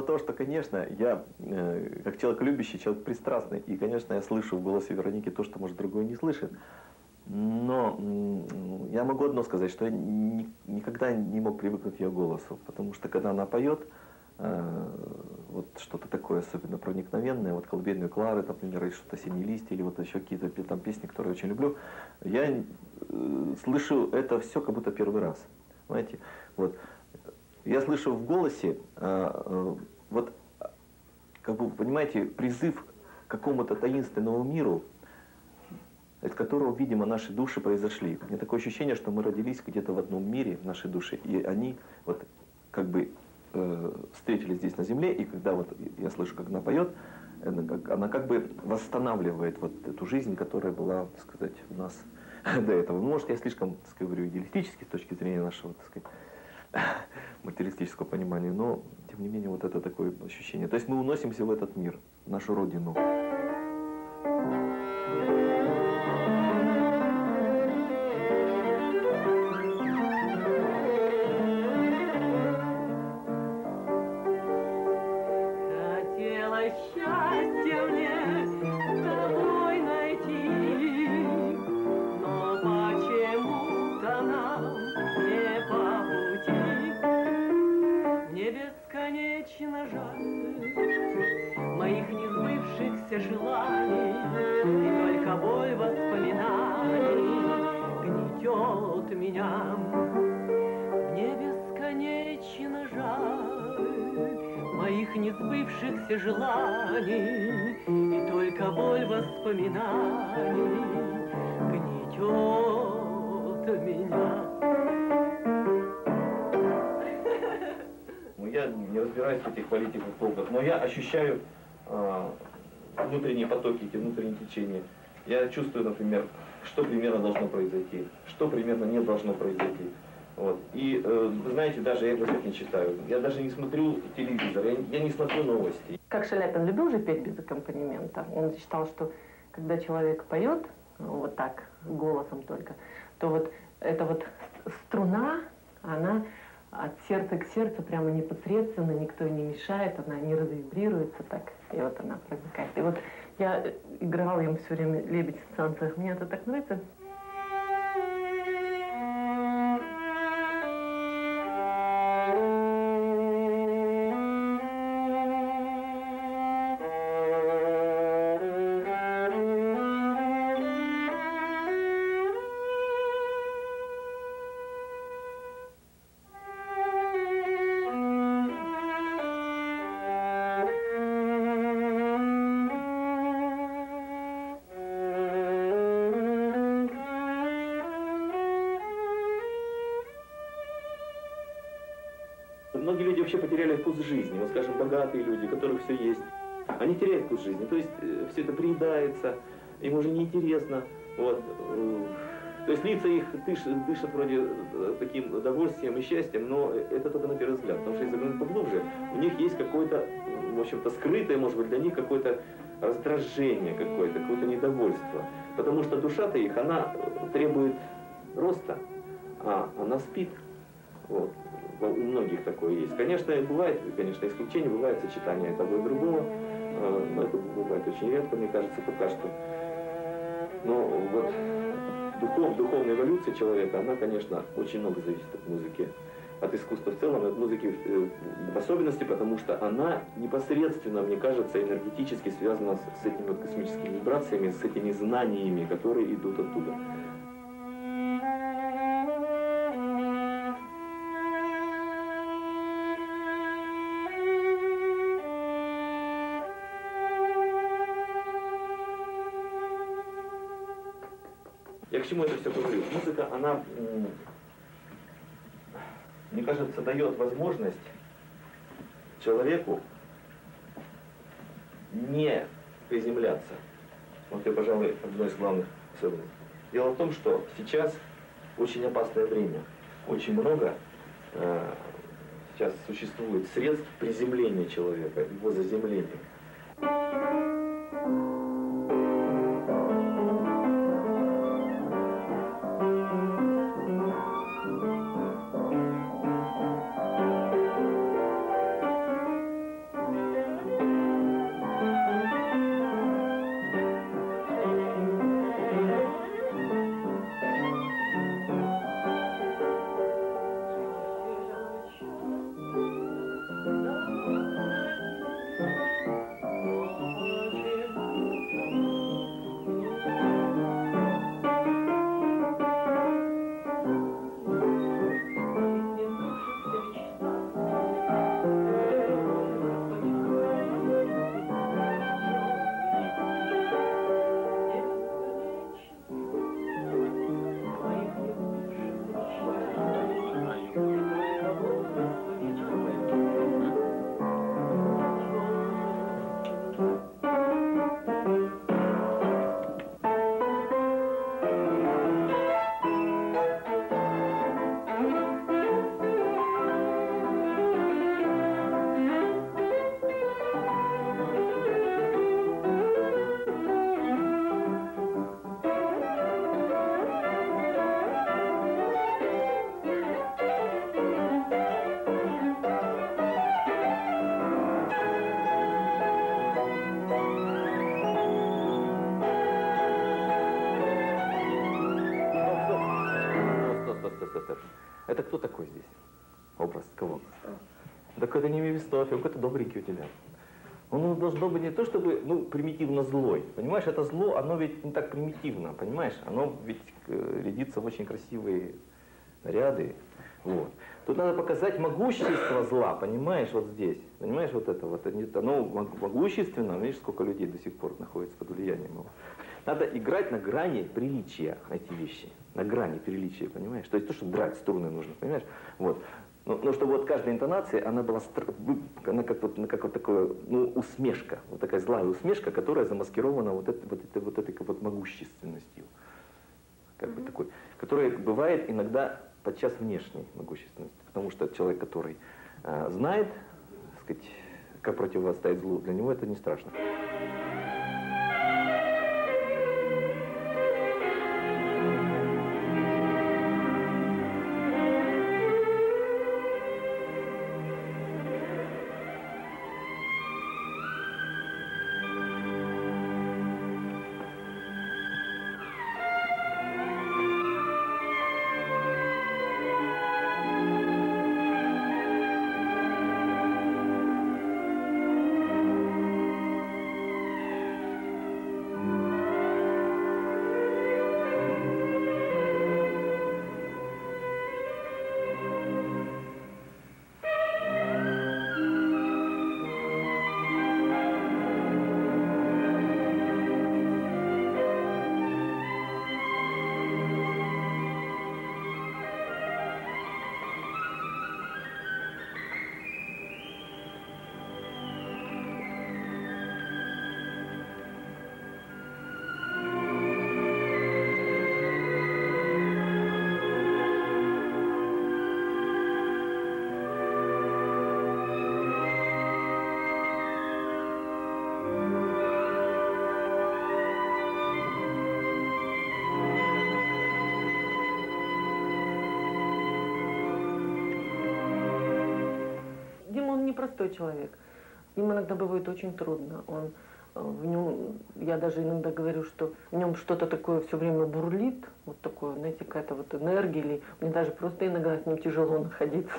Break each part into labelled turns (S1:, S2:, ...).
S1: Дело в том, что, конечно, я, э, как человек любящий, человек пристрастный, и, конечно, я слышу в голосе Вероники то, что, может, другой не слышит. Но я могу одно сказать, что я ни, никогда не мог привыкнуть к ее голосу, потому что, когда она поет, э, вот что-то такое особенно проникновенное, вот колыбельную Клары, например, или что-то «Синие листья», или вот еще какие-то там песни, которые я очень люблю, я э, слышу это все как будто первый раз. Знаете, вот я слышу в голосе, э, э, вот, как бы, понимаете, призыв к какому-то таинственному миру, из которого, видимо, наши души произошли. У меня такое ощущение, что мы родились где-то в одном мире, наши души, и они вот как бы э, встретились здесь на земле, и когда вот я слышу, как она поет, она как, она как бы восстанавливает вот эту жизнь, которая была, так сказать, у нас до этого. Может, я слишком, так сказать, говорю, идеалистически с точки зрения нашего, так сказать, материалистического понимания, но, тем не менее, вот это такое ощущение. То есть мы уносимся в этот мир, нашу родину.
S2: Сбывшихся желаний, И только боль воспоминаний гнетет меня.
S1: Ну, я не разбираюсь в этих политиках толках, но я ощущаю э, внутренние потоки, эти внутренние течения. Я чувствую, например, что примерно должно произойти, что примерно не должно произойти. Вот. И э, знаете, даже я газет не читаю. Я даже не смотрю телевизор, я, я не смотрю новости.
S3: Как Шаляпин любил же петь без аккомпанемента. Он считал, что когда человек поет, ну, вот так, голосом только, то вот эта вот струна, она от сердца к сердцу прямо непосредственно, никто не мешает, она не развибрируется так, и вот она проникает. И вот я играла им все время «Лебедь в станциях», мне это так нравится.
S1: Вкус жизни. Вот, скажем, богатые люди, у которых все есть, они теряют вкус жизни. То есть э, все это приедается, им уже неинтересно. Вот. Э, то есть лица их дышат, дышат вроде э, таким удовольствием и счастьем, но это только на первый взгляд. Потому что если заглянуть поглубже, у них есть какое-то, в общем-то, скрытое, может быть, для них какое-то раздражение какое-то, какое-то недовольство. Потому что душа-то их, она требует роста, а она спит. Вот у многих такое есть. Конечно, бывает, конечно, исключение, бывает сочетание того и другого, э, но это бывает очень редко, мне кажется, пока что. Но вот духов, духовная эволюция человека, она, конечно, очень много зависит от музыки, от искусства в целом, от музыки э, в особенности, потому что она непосредственно, мне кажется, энергетически связана с, этими вот космическими вибрациями, с этими знаниями, которые идут оттуда. Чему это все говорю? Музыка, она, мне кажется, дает возможность человеку не приземляться. Вот это, пожалуй, одно из главных особенностей. Дело в том, что сейчас очень опасное время. Очень много э, сейчас существует средств приземления человека, его заземления. Это кто такой здесь? Образ кого? Так это не Мефистофель, какой-то добренький у тебя. Он должно быть не то чтобы ну, примитивно злой. Понимаешь, это зло, оно ведь не так примитивно, понимаешь? Оно ведь э, рядится в очень красивые наряды. Вот. Тут надо показать могущество зла, понимаешь, вот здесь. Понимаешь, вот это вот, оно могущественно, видишь, сколько людей до сих пор находится под влиянием его. Надо играть на грани приличия эти вещи. На грани приличия, понимаешь? То есть то, что драть струны нужно, понимаешь? Вот. Ну, ну, чтобы вот каждая интонация, она была, она как вот, как вот такое, ну, усмешка, вот такая злая усмешка, которая замаскирована вот, это, вот, это, вот этой вот могущественностью. Как бы такой, которая бывает иногда подчас внешней могущественности. Потому что человек, который э, знает, так сказать, как противостоять злу, для него это не страшно.
S3: Непростой человек. С ним иногда бывает очень трудно. Он э, в нем, я даже иногда говорю, что в нем что-то такое все время бурлит, вот такое, знаете, какая-то вот энергия, или мне даже просто иногда с ним тяжело находиться.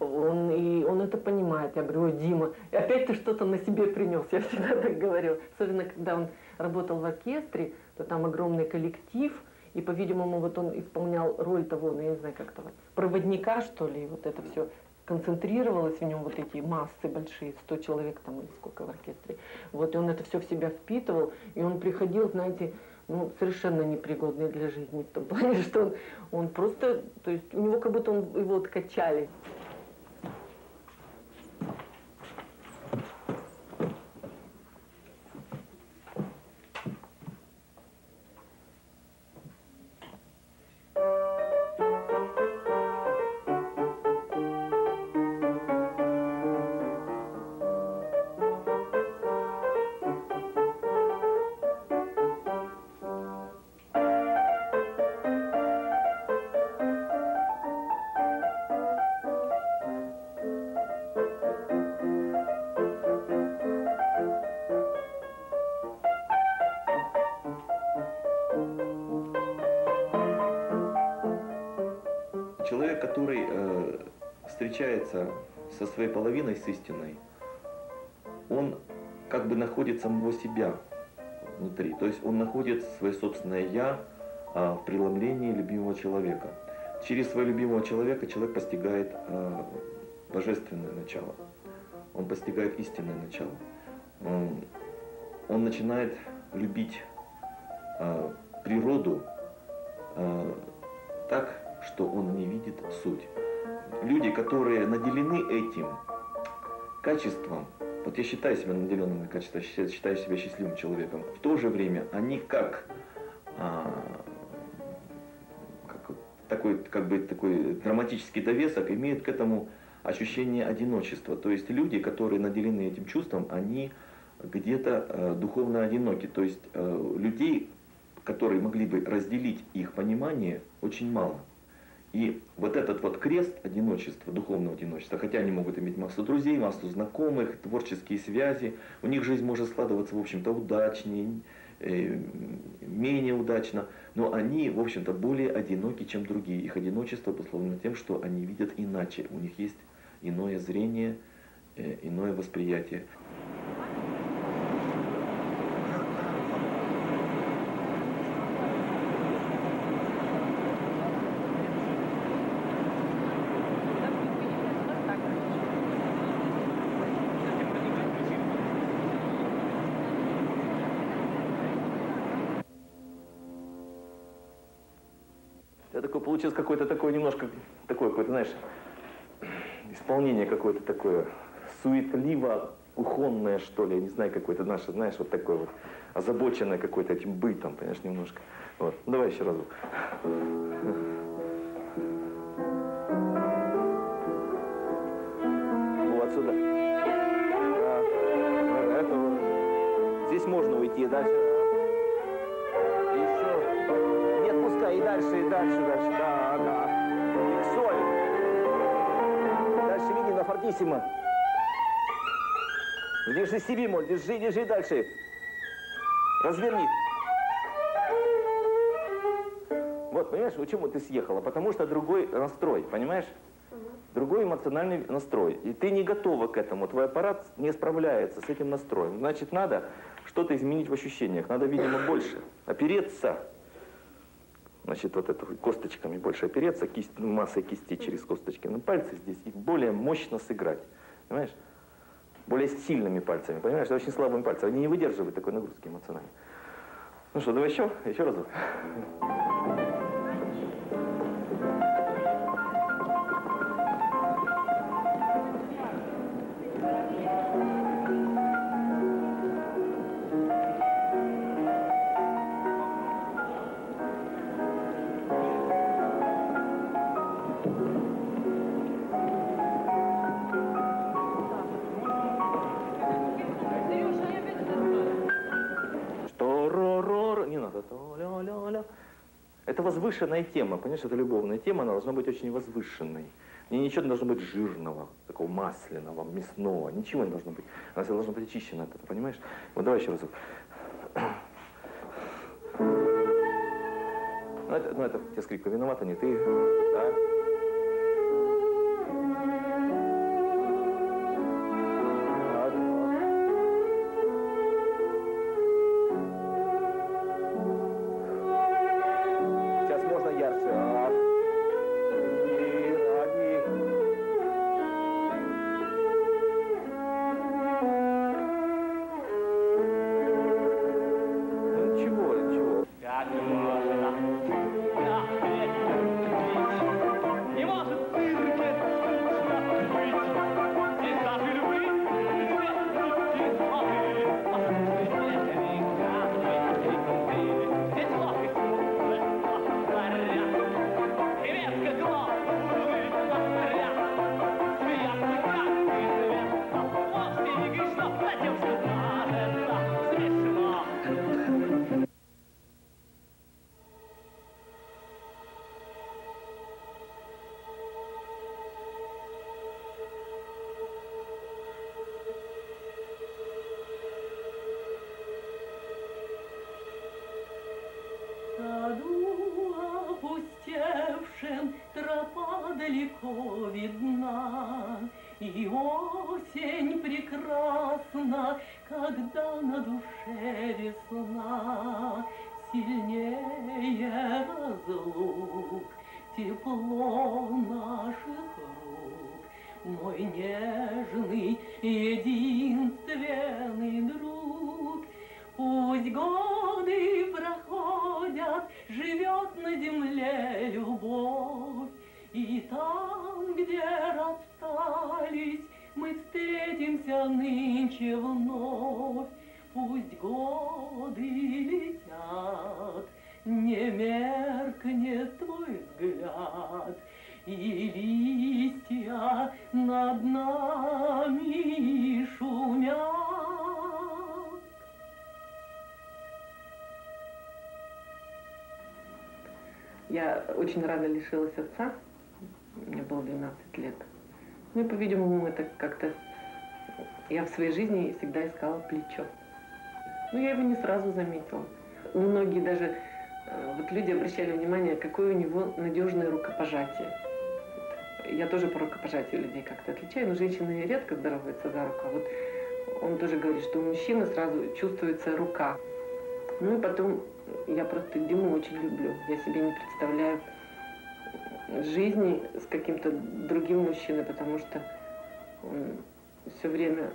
S3: Он, и он это понимает. Я говорю, ой, Дима, и опять ты что-то на себе принес, я всегда так говорю. Особенно, когда он работал в оркестре, то там огромный коллектив, и, по-видимому, вот он исполнял роль того, ну, я не знаю, как-то вот, проводника, что ли, вот это все концентрировалось в нем вот эти массы большие, 100 человек там или сколько в оркестре. Вот, и он это все в себя впитывал, и он приходил, знаете, ну, совершенно непригодный для жизни, в том плане, что он, он просто, то есть у него как будто он, его откачали.
S1: Который э, встречается со своей половиной, с истиной, он как бы находит самого себя внутри. То есть он находит свое собственное «я» э, в преломлении любимого человека. Через своего любимого человека человек постигает э, божественное начало. Он постигает истинное начало. Он, он начинает любить э, природу э, так, что он не видит суть. Люди, которые наделены этим качеством, вот я считаю себя наделенным качеством, считаю себя счастливым человеком, в то же время они как, а, как такой, как бы такой драматический довесок имеют к этому ощущение одиночества. То есть люди, которые наделены этим чувством, они где-то э, духовно одиноки. То есть э, людей, которые могли бы разделить их понимание, очень мало. И вот этот вот крест одиночества, духовного одиночества, хотя они могут иметь массу друзей, массу знакомых, творческие связи, у них жизнь может складываться, в общем-то, удачнее, э, менее удачно, но они, в общем-то, более одиноки, чем другие. Их одиночество обусловлено тем, что они видят иначе, у них есть иное зрение, э, иное восприятие. Я такой получилось какое-то такое немножко, такое какое-то, знаешь, исполнение какое-то такое суетливо кухонное, что ли, я не знаю, какое-то наше, знаешь, вот такое вот, озабоченное какое-то этим бытом, понимаешь, немножко. Вот, ну, давай еще разок. Вот сюда. Да. Это. Здесь можно уйти дальше. Дальше, и дальше, дальше. Да, да. И. Дальше види на фортиссимо. Держи себе, моль, держи, держи дальше. Разверни. Вот, понимаешь, почему ты съехала? Потому что другой настрой, понимаешь? Другой эмоциональный настрой. И ты не готова к этому. Твой аппарат не справляется с этим настроем. Значит, надо что-то изменить в ощущениях. Надо, видимо, больше опереться. Значит, вот это косточками больше опереться, кисть, ну, массой кисти через косточки на пальцы здесь. И более мощно сыграть. Понимаешь? Более сильными пальцами. Понимаешь? Очень слабыми пальцами. Они не выдерживают такой нагрузки эмоциональной. Ну что, давай еще? Еще разок. Это возвышенная тема, понимаешь, это любовная тема, она должна быть очень возвышенной. В ней ничего не должно быть жирного, такого масляного, мясного, ничего не должно быть. Она всегда должна быть очищена от этого, понимаешь? Вот давай еще разок. Ну это, ну это тебе скрипка виновата, не ты.
S2: Далеко видна, И осень прекрасна, когда на душе весна. Сильнее разлук, тепло наших рук, Мой нежный, единственный друг. Пусть годы проходят, живет на земле любовь, И там, где расстались, мы встретимся нынче вновь. Пусть годы летят, не меркнет твой взгляд, И листья над нами шумят.
S3: Я очень рано лишилась отца. Было 12 лет. Ну и, по-видимому, это как-то... Я в своей жизни всегда искала плечо. Но я его не сразу заметила. многие даже, э, вот люди обращали внимание, какое у него надежное рукопожатие. Я тоже по рукопожатию людей как-то отличаю, но женщины редко здороваются за руку. А вот он тоже говорит, что у мужчины сразу чувствуется рука. Ну и потом я просто Диму очень люблю. Я себе не представляю жизни с каким-то другим мужчиной, потому что он все время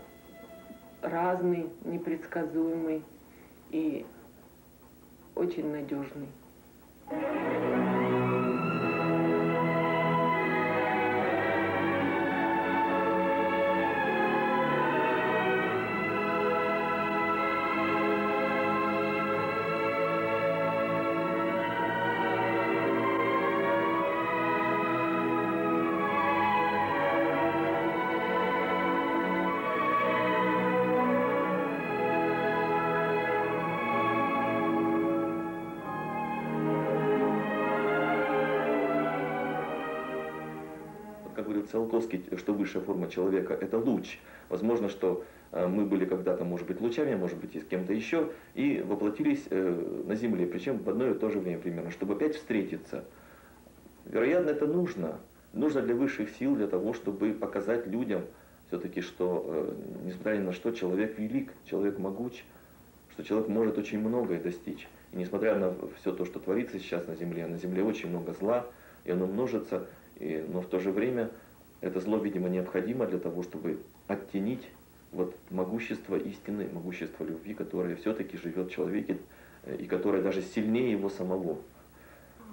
S3: разный, непредсказуемый и очень надежный.
S1: Циолковский, что высшая форма человека – это луч. Возможно, что э, мы были когда-то, может быть, лучами, может быть, и с кем-то еще, и воплотились э, на Земле, причем в одно и то же время примерно, чтобы опять встретиться. Вероятно, это нужно. Нужно для высших сил, для того, чтобы показать людям все-таки, что, э, несмотря ни на что, человек велик, человек могуч, что человек может очень многое достичь. И несмотря на все то, что творится сейчас на Земле, на Земле очень много зла, и оно множится, и, но в то же время это зло, видимо, необходимо для того, чтобы оттенить вот могущество истины, могущество любви, которое все-таки живет в человеке, э, и которое даже сильнее его самого.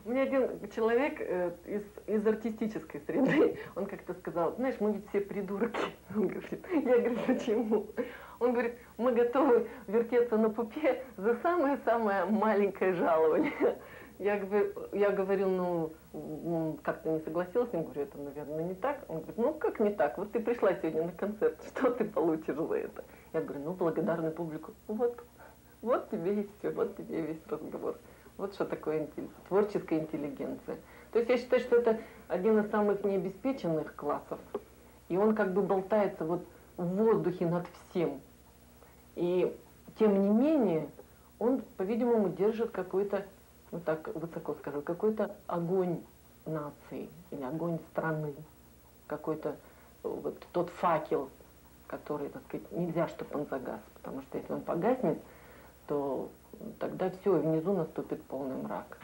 S3: У меня один человек э, из, из артистической среды, он как-то сказал, знаешь, мы ведь все придурки. Он говорит, я говорю, почему? Он говорит, мы готовы вертеться на пупе за самое-самое маленькое жалование. Я говорю, я говорю, ну, м, как-то не согласилась с ним, говорю, это, наверное, не так. Он говорит, ну, как не так? Вот ты пришла сегодня на концерт, что ты получишь за это? Я говорю, ну, благодарную публику. Вот, вот тебе и все, вот тебе весь разговор. Вот что такое интелли- творческая интеллигенция. То есть я считаю, что это один из самых необеспеченных классов. И он как бы болтается вот в воздухе над всем. И тем не менее, он, по-видимому, держит какой-то, ну так высоко скажу, какой-то огонь нации или огонь страны. Какой-то э, вот тот факел, который, так сказать, нельзя, чтобы он загас. Потому что если он погаснет, то тогда все, и внизу наступит полный мрак.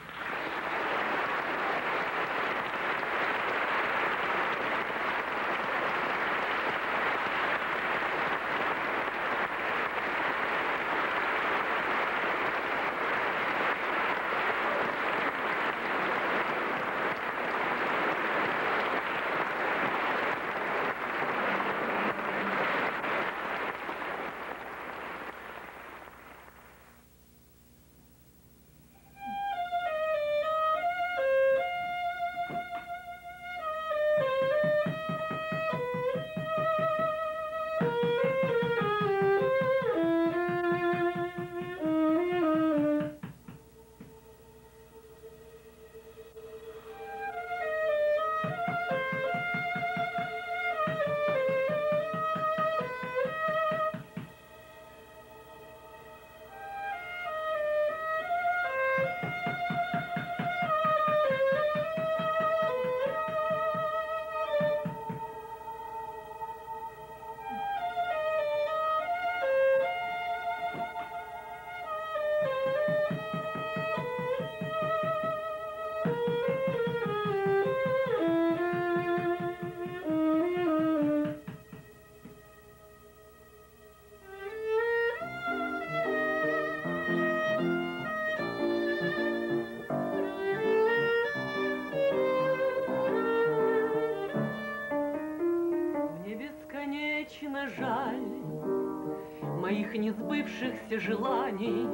S3: Желаний,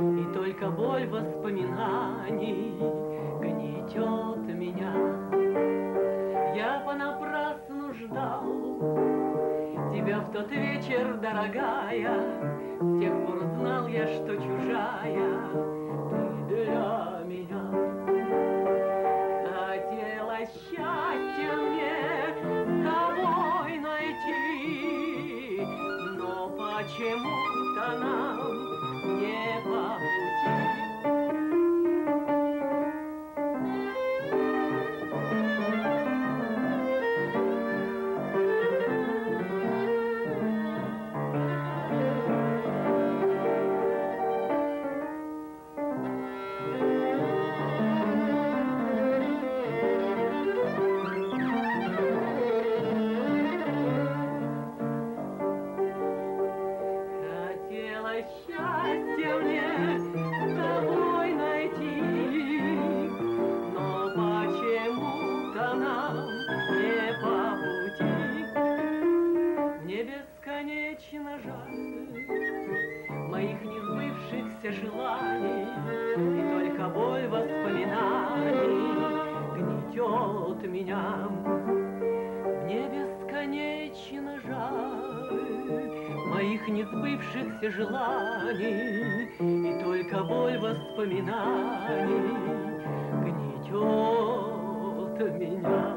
S3: И только боль воспоминаний гнетет меня. Я понапрасну ждал тебя в тот вечер, дорогая, С тех пор знал я, что чужая ты для меня. Хотелось счастья мне с тобой найти, но почему-то
S2: желаний, И только боль воспоминаний Гнетет меня.